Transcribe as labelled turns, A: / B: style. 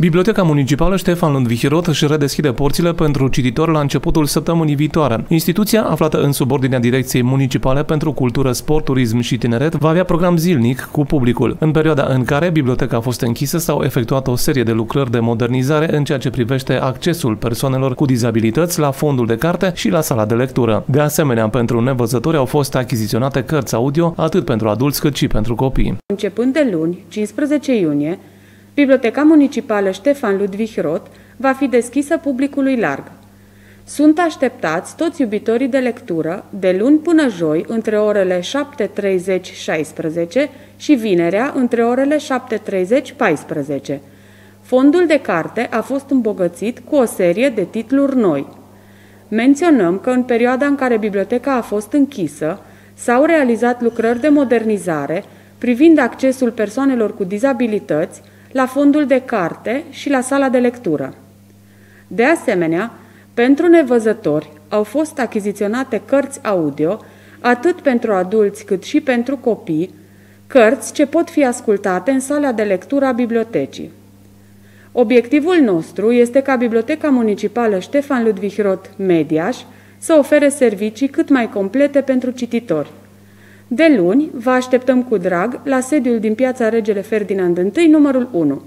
A: Biblioteca Municipală Ștefan Lundvihirot își redeschide porțile pentru cititori la începutul săptămânii viitoare. Instituția, aflată în subordinea Direcției Municipale pentru Cultură, Sport, Turism și Tineret, va avea program zilnic cu publicul. În perioada în care biblioteca a fost închisă, s-au efectuat o serie de lucrări de modernizare în ceea ce privește accesul persoanelor cu dizabilități la fondul de carte și la sala de lectură. De asemenea, pentru nevăzători au fost achiziționate cărți audio atât pentru adulți cât și pentru copii.
B: Începând de luni, 15 iunie, Biblioteca Municipală Ștefan Ludwig Roth va fi deschisă publicului larg. Sunt așteptați toți iubitorii de lectură de luni până joi între orele 7.30-16 și vinerea între orele 7.30-14. Fondul de carte a fost îmbogățit cu o serie de titluri noi. Menționăm că în perioada în care biblioteca a fost închisă, s-au realizat lucrări de modernizare privind accesul persoanelor cu dizabilități la fondul de carte și la sala de lectură. De asemenea, pentru nevăzători au fost achiziționate cărți audio, atât pentru adulți cât și pentru copii, cărți ce pot fi ascultate în sala de lectură a bibliotecii. Obiectivul nostru este ca Biblioteca Municipală Ștefan Ludwig Roth Mediaș să ofere servicii cât mai complete pentru cititori. De luni, vă așteptăm cu drag la sediul din piața Regele Ferdinand I, numărul 1.